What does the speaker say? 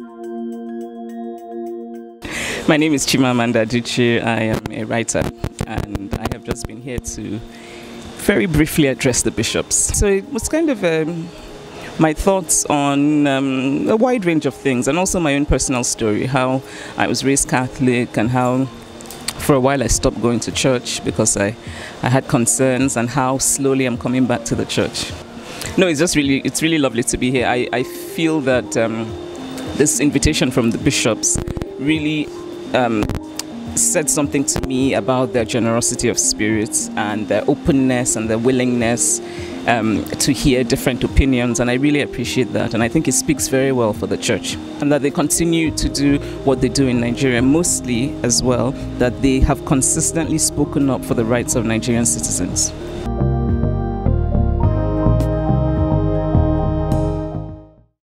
My name is Chimamanda Adichie. I am a writer and I have just been here to very briefly address the bishops. So it was kind of um, my thoughts on um, a wide range of things and also my own personal story how I was raised Catholic and how for a while I stopped going to church because I, I had concerns and how slowly I'm coming back to the church. No, it's just really, it's really lovely to be here. I, I feel that um, this invitation from the bishops really um, said something to me about their generosity of spirit and their openness and their willingness um, to hear different opinions. And I really appreciate that. And I think it speaks very well for the church. And that they continue to do what they do in Nigeria, mostly as well, that they have consistently spoken up for the rights of Nigerian citizens.